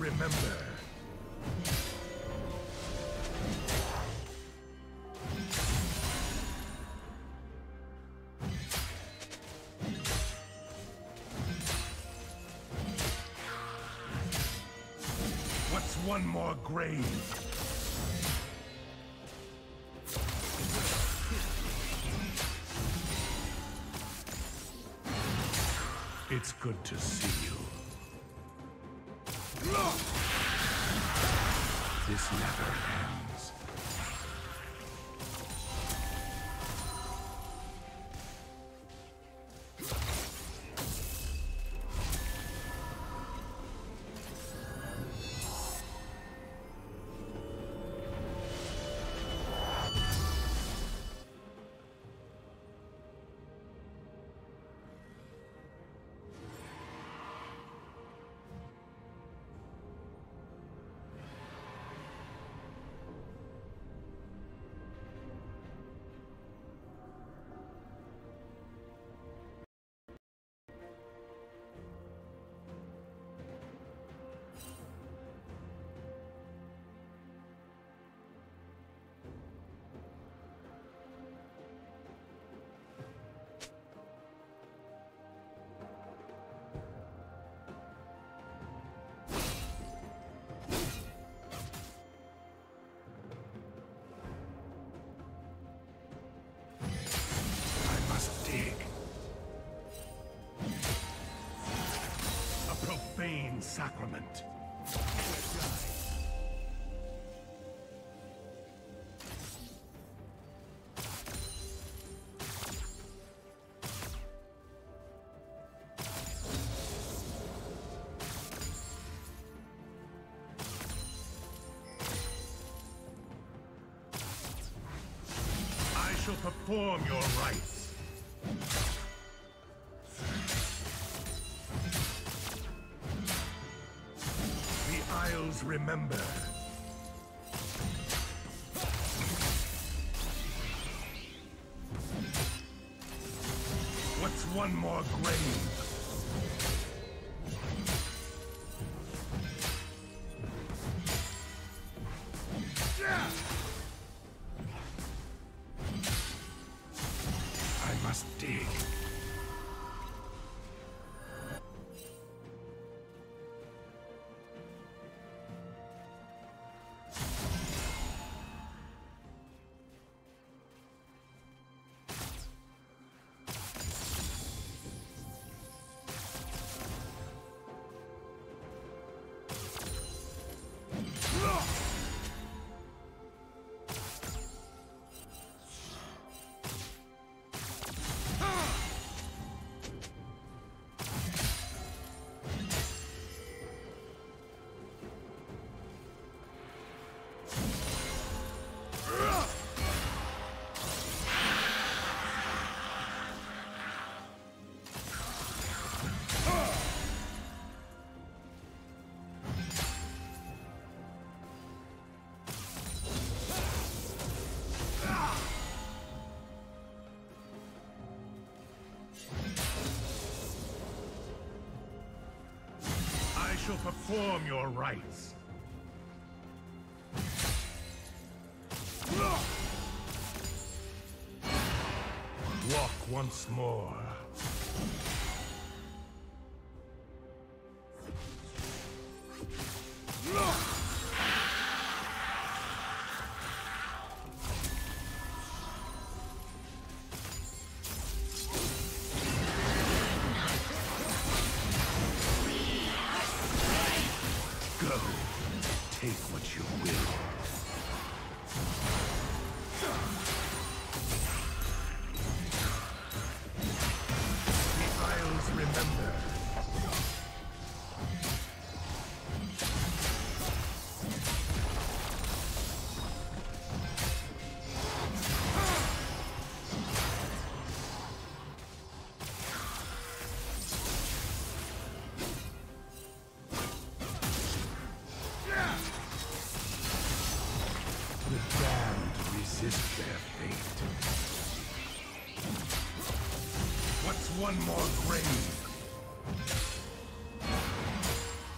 Remember. What's one more grave? It's good to see you. This never ends. Sacrament. I shall perform your rites. Remember. What's one more grave? Perform your rites. Walk once more. One more grave?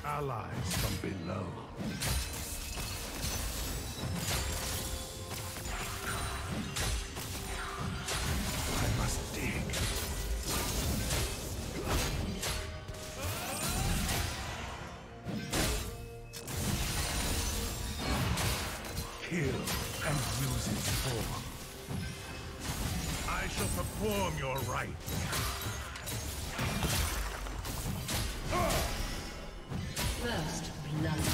Allies from below. I must dig. Kill and use its form. I shall perform your rites. Blood.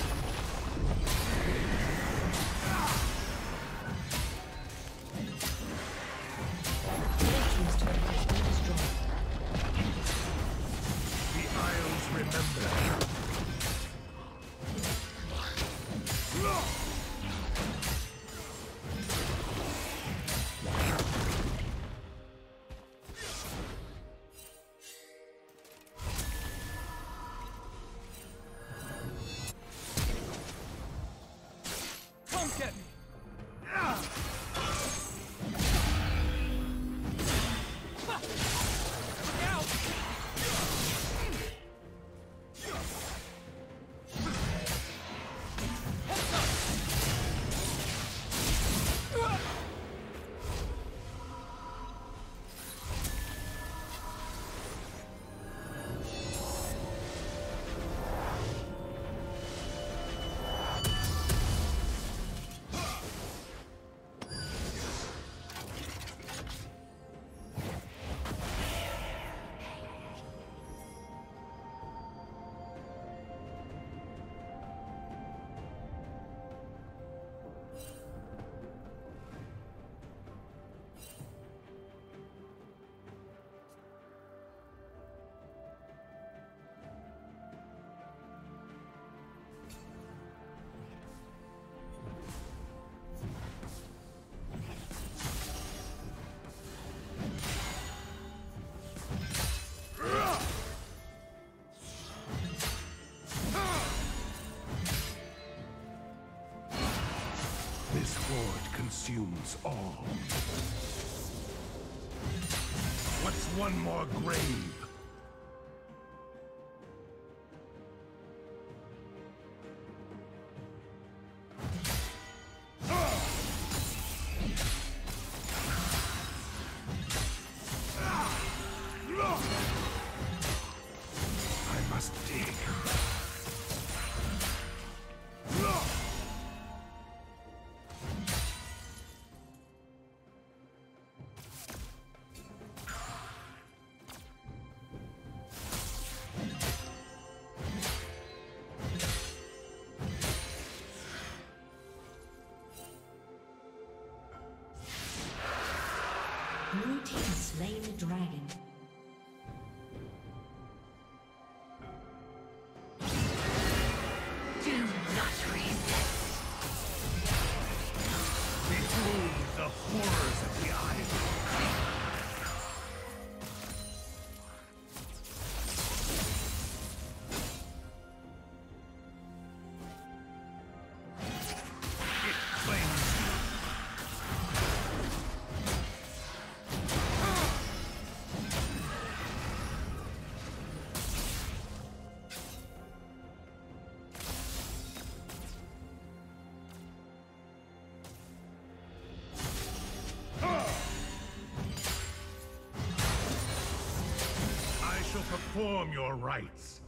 Consumes all. What's one more grave? Dragon. Perform your rites.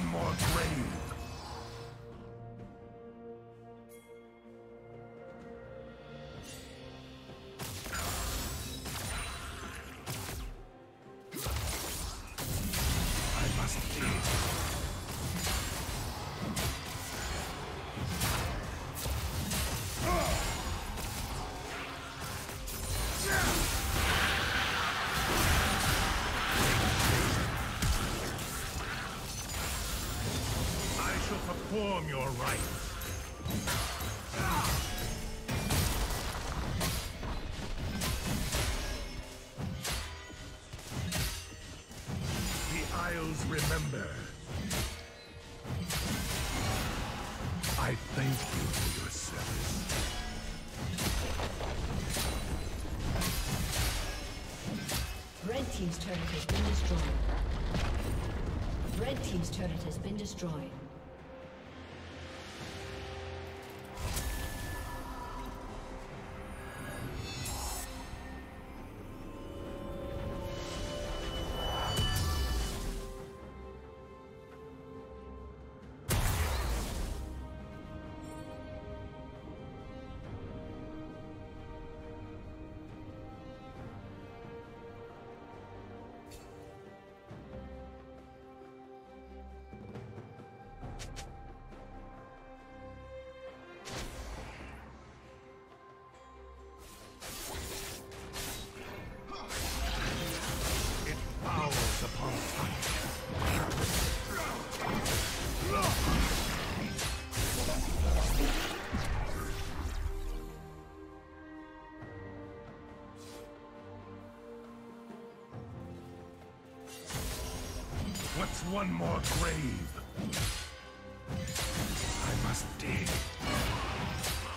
One more grave? Your rites. The Isles remember. I thank you for your service. Red Team's turret has been destroyed. Red Team's turret has been destroyed. One more grave? I must dig.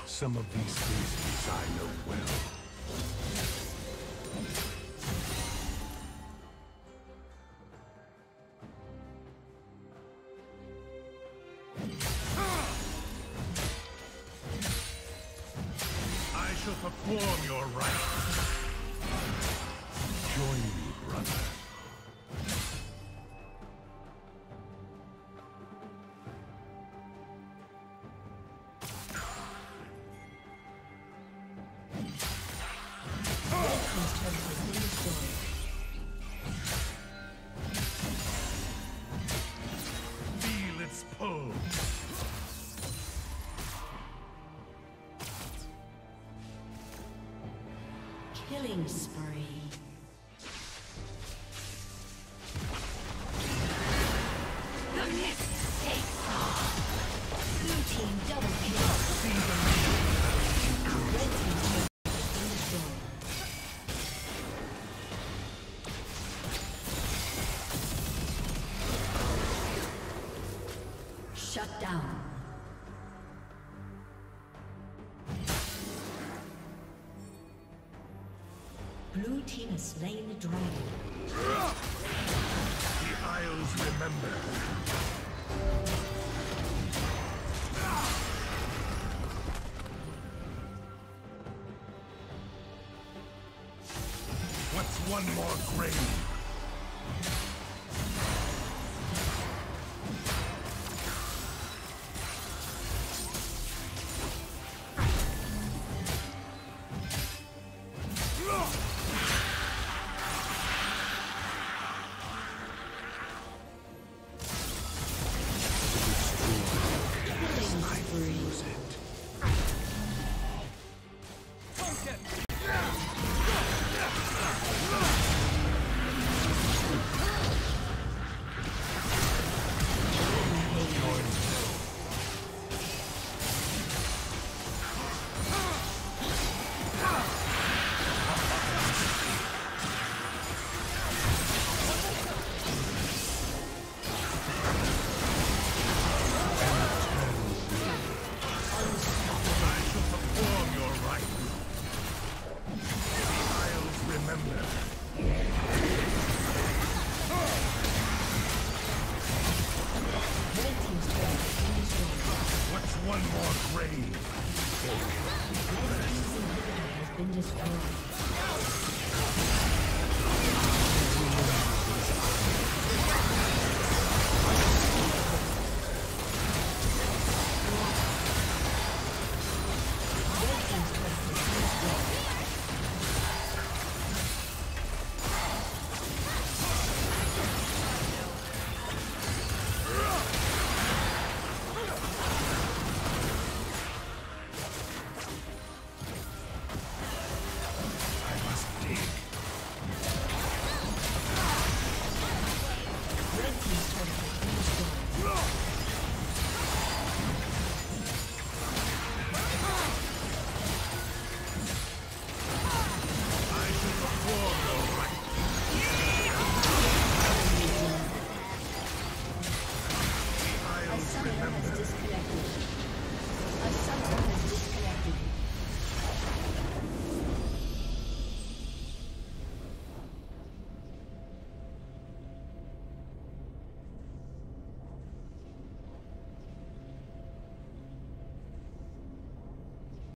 Some of these spaces I know well. Shut down. Blue team has slain the dragon. The Isles remember. What's one more grave?